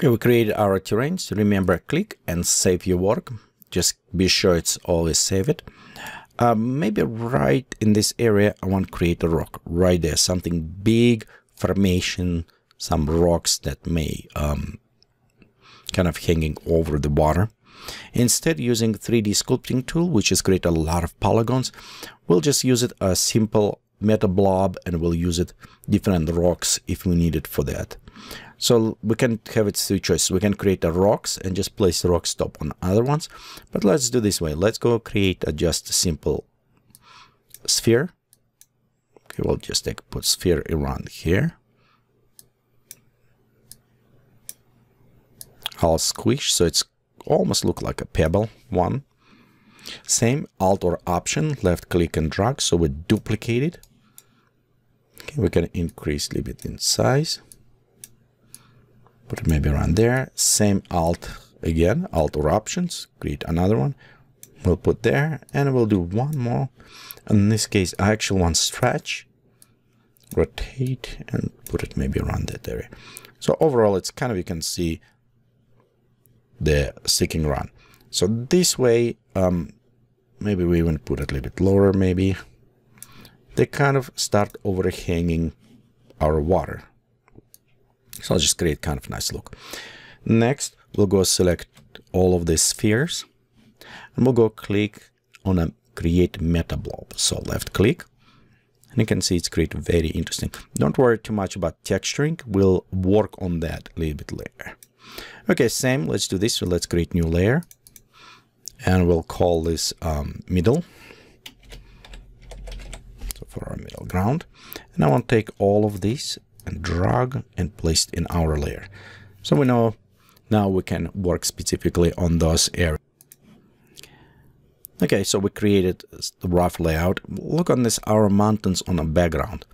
Okay, we created our terrains. Remember, click and save your work. Just be sure it's always save it. Uh, maybe right in this area, I want to create a rock right there, something big, formation, some rocks that may um, kind of hanging over the water. Instead, using 3D sculpting tool, which is create a lot of polygons, we'll just use it a simple meta blob and we'll use it different rocks if we need it for that. So we can have it three choices. We can create a rocks and just place the rocks top on other ones. But let's do this way. Let's go create a just simple sphere. Okay, we'll just take put sphere around here. I'll squish so it's almost look like a pebble one. Same Alt or Option, left click and drag, so we duplicate it. Okay, we can increase a little bit in size put it maybe around there. Same Alt again, Alt or Options, create another one. We'll put there and we'll do one more. In this case, I actually want stretch, rotate and put it maybe around that area. So overall, it's kind of, you can see the sticking run. So this way, um, maybe we even put it a little bit lower, maybe. They kind of start overhanging our water. So I'll just create kind of nice look. Next, we'll go select all of the spheres and we'll go click on a create meta blob. So left click and you can see it's created very interesting. Don't worry too much about texturing. We'll work on that a little bit later. Okay, same. Let's do this. So let's create new layer and we'll call this um, middle. So for our middle ground. And I want to take all of these and drag and place it in our layer. So we know now we can work specifically on those areas. Okay, so we created the rough layout. Look on this, our mountains on a background.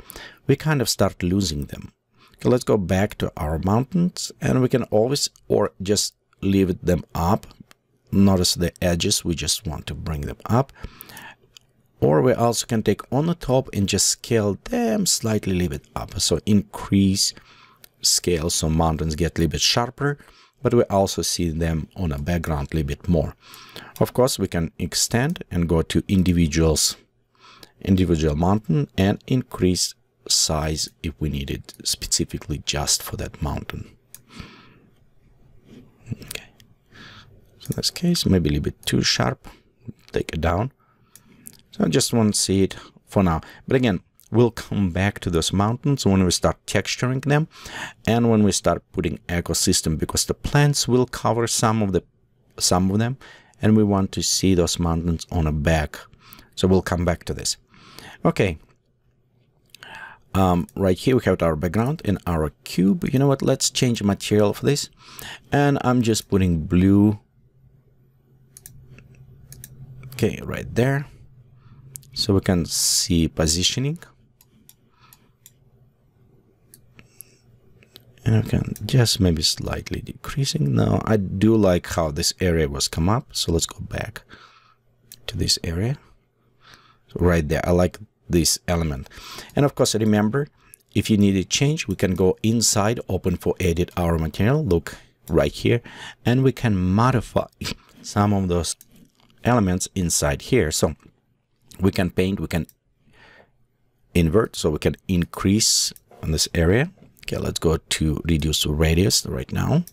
We kind of start losing them. Okay, let's go back to our mountains and we can always, or just leave them up. Notice the edges, we just want to bring them up or we also can take on the top and just scale them slightly a little bit up. So increase scale so mountains get a little bit sharper but we also see them on a background a little bit more. Of course we can extend and go to individuals individual mountain and increase size if we need it specifically just for that mountain. Okay. So in this case maybe a little bit too sharp take it down so I just want to see it for now. But again, we'll come back to those mountains when we start texturing them and when we start putting ecosystem because the plants will cover some of the some of them and we want to see those mountains on a back. So we'll come back to this. Okay. Um, right here we have our background in our cube. You know what? Let's change material for this. And I'm just putting blue. Okay, right there so we can see positioning. And we can just maybe slightly decreasing. Now I do like how this area was come up. So let's go back to this area. So right there I like this element. And of course remember if you need a change we can go inside open for edit our material. Look right here. And we can modify some of those elements inside here. So we can paint, we can invert, so we can increase on this area. Okay, let's go to reduce radius right now.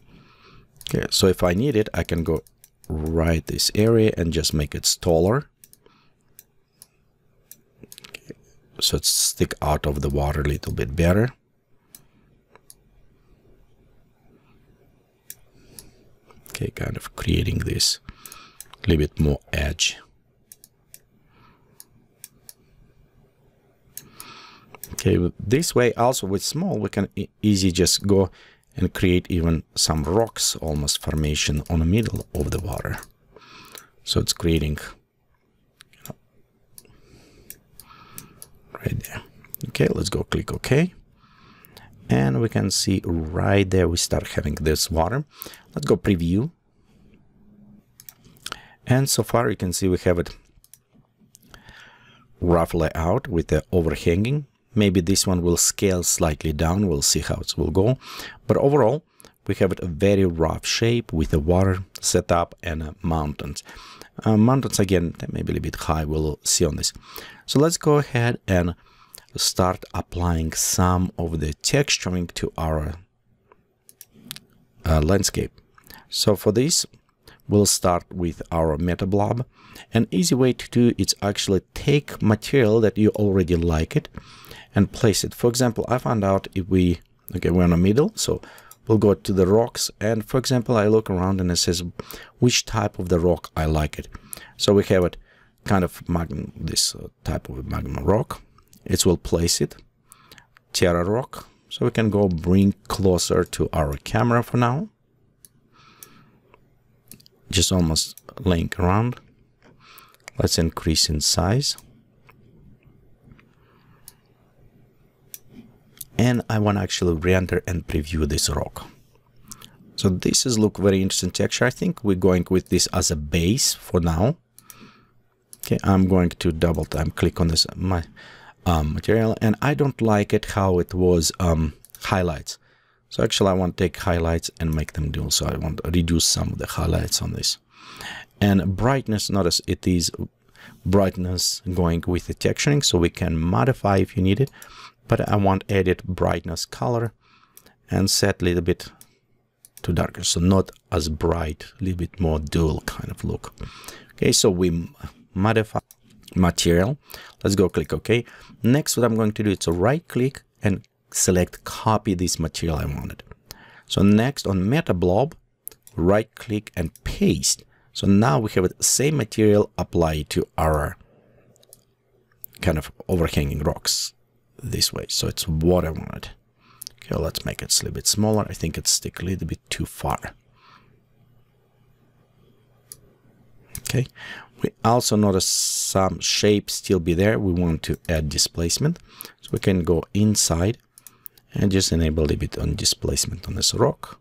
Okay, so if I need it, I can go right this area and just make it taller. Okay, so it stick out of the water a little bit better. Okay, kind of creating this a little bit more edge. Okay, this way also with small, we can e easy just go and create even some rocks, almost formation on the middle of the water. So it's creating right there. Okay, let's go click OK. And we can see right there, we start having this water. Let's go preview. And so far you can see we have it roughly out with the overhanging Maybe this one will scale slightly down. We'll see how it will go. But overall, we have a very rough shape with a water setup and uh, mountains. Uh, mountains again, maybe a little bit high, we'll see on this. So let's go ahead and start applying some of the texturing to our uh, landscape. So for this, we'll start with our meta blob. An easy way to do it's actually take material that you already like it and place it. For example, I found out if we, okay, we're in the middle, so we'll go to the rocks. And for example, I look around and it says which type of the rock I like it. So we have it kind of magma, this uh, type of magma rock. It will place it, Terra rock. So we can go bring closer to our camera for now. Just almost laying around. Let's increase in size. And I want to actually render and preview this rock. So this is look very interesting texture. I think we're going with this as a base for now. Okay, I'm going to double time click on this my um, material and I don't like it how it was um, highlights. So actually I want to take highlights and make them dual. So I want to reduce some of the highlights on this. And brightness, notice it is brightness going with the texturing so we can modify if you need it but I want edit brightness color and set a little bit to darker so not as bright a little bit more dual kind of look. Okay so we modify material. Let's go click ok. Next what i'm going to do is right click and select copy this material i wanted. So next on meta blob right click and paste. So now we have the same material applied to our kind of overhanging rocks this way. So it's what I wanted. Okay, let's make it a little bit smaller. I think it's stick a little bit too far. Okay, we also notice some shape still be there. We want to add displacement. So we can go inside and just enable a bit on displacement on this rock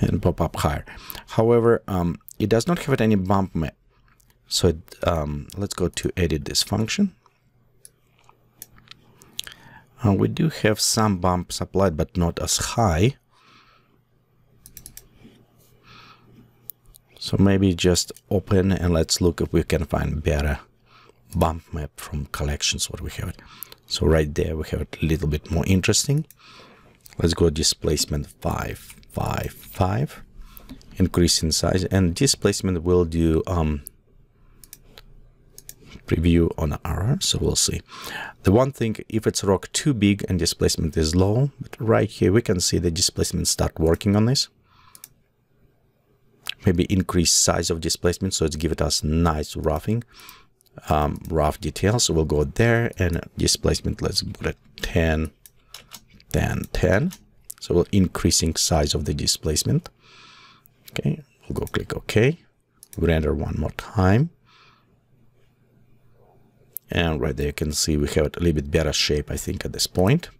and pop up higher. However, um, it does not have any bump map. So it, um, let's go to edit this function uh, we do have some bumps applied, but not as high. So maybe just open and let's look if we can find better bump map from collections what we have. So right there we have it a little bit more interesting. Let's go displacement 5, 5, 5. Increase in size and displacement will do um, preview on R, so we'll see. The one thing, if it's rock too big and displacement is low, but right here we can see the displacement start working on this. Maybe increase size of displacement, so it's give it us nice roughing, um, rough details. So we'll go there and displacement, let's put it 10, 10, 10. So we're increasing size of the displacement. Okay, we'll go click OK. Render one more time and right there you can see we have a little bit better shape I think at this point.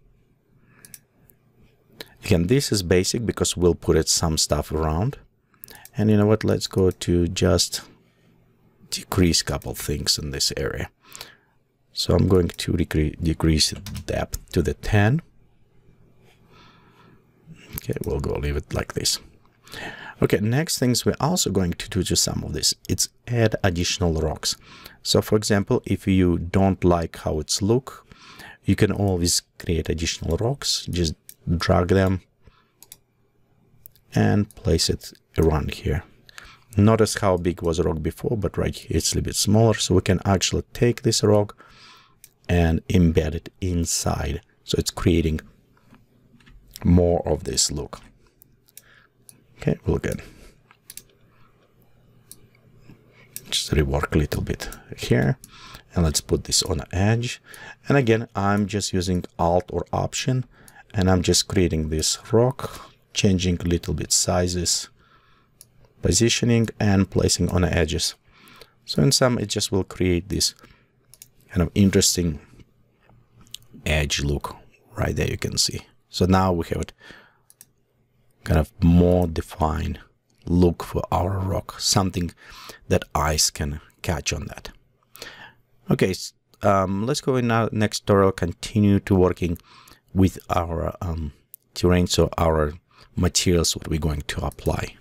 Again this is basic because we'll put it some stuff around. And you know what? Let's go to just decrease couple things in this area. So I'm going to decrease depth to the 10 okay we'll go leave it like this okay next things we're also going to do to some of this it's add additional rocks so for example, if you don't like how it's look, you can always create additional rocks, just drag them and place it around here. Notice how big was rock before, but right here it's a little bit smaller. So we can actually take this rock and embed it inside. So it's creating more of this look. Okay, we'll get just rework a little bit here and let's put this on the edge. And again I'm just using alt or option and I'm just creating this rock changing a little bit sizes positioning and placing on the edges. So in some it just will create this kind of interesting edge look right there you can see. So now we have it kind of more defined look for our rock, something that eyes can catch on that. Okay, um, let's go in our next tutorial, continue to working with our um, terrain, so our materials what we're going to apply.